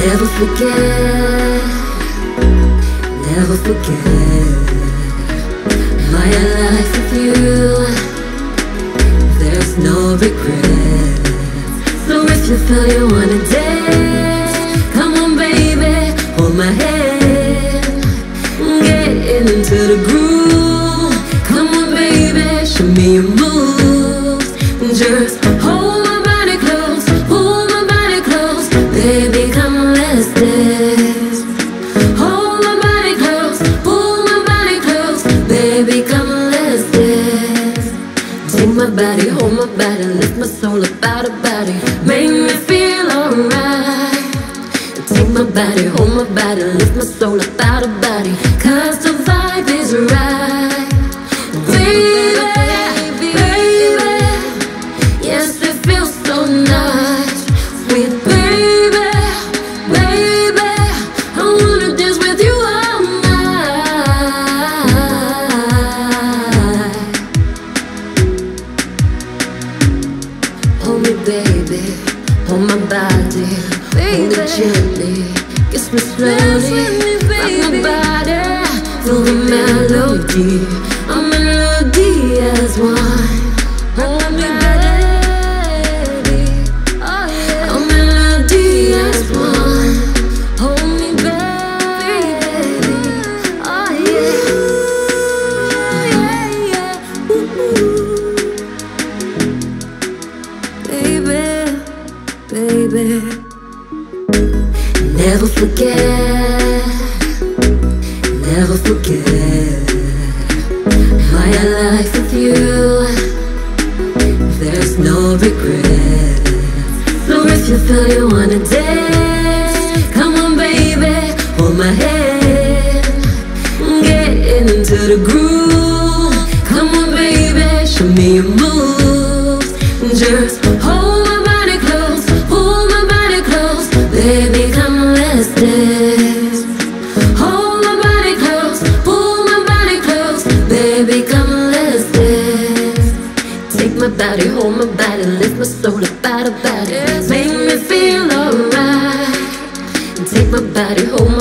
Never forget, never forget my life with you. There's no regret. So if you feel you wanna dance, lift my soul up out of body, make me feel alright. Take my body, hold my body, lift my soul up hold my body, hold it gently, kiss me slowly, rock my body, feel the melody, a melody as one. Baby. Never forget, never forget my life with you. There's no regret. So if you feel you wanna dance, come on, baby, hold my hand, get into the groove. Come on, baby, show me your moves. Just hold body, hold my body, lift my soul up out of body, make me feel alright. Take my body, hold my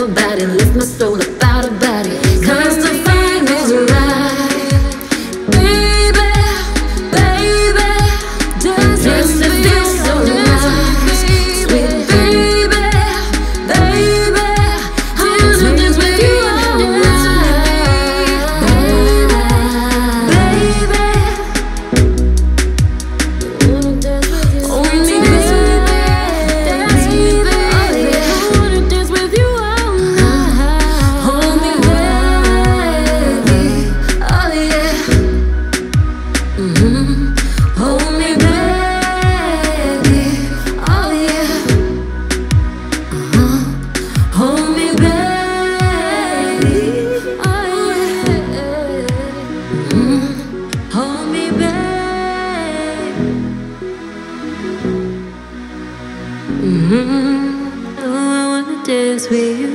Mhm. Oh, I wanna dance with you.